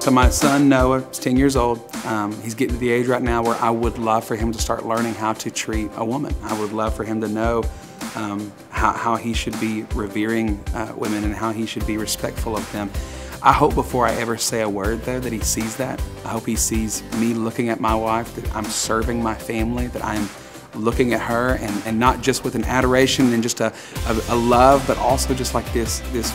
So my son Noah is 10 years old. Um, he's getting to the age right now where I would love for him to start learning how to treat a woman. I would love for him to know um, how, how, he should be revering uh, women and how he should be respectful of them. I hope before I ever say a word though that he sees that. I hope he sees me looking at my wife, that I'm serving my family, that I'm looking at her and, and not just with an adoration and just a, a, a love, but also just like this, this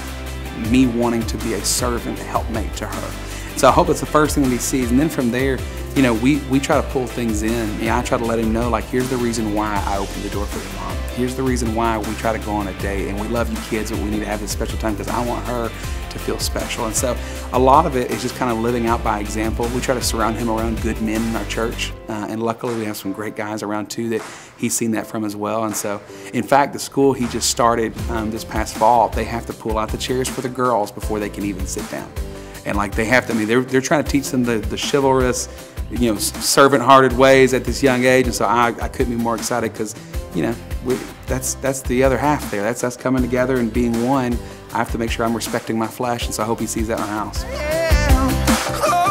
me wanting to be a servant, a helpmate to her. So I hope it's the first thing that he sees. And then from there, you know, we, we try to pull things in. Yeah, I try to let him know, like, here's the reason why I opened the door for your mom. Here's the reason why we try to go on a date. And we love you kids, but we need to have this special time because I want her to feel special. And so a lot of it is just kind of living out by example. We try to surround him around good men in our church. Uh, and luckily, we have some great guys around too that he's seen that from as well. And so, in fact, the school he just started um, this past fall, they have to pull out the chairs for the girls before they can even sit down. And like they have to, I mean, they're, they're trying to teach them the, the chivalrous, you know, servant-hearted ways at this young age. And so I, I couldn't be more excited because, you know, we, that's that's the other half there. That's us coming together and being one. I have to make sure I'm respecting my flesh, and so I hope he sees that in our house.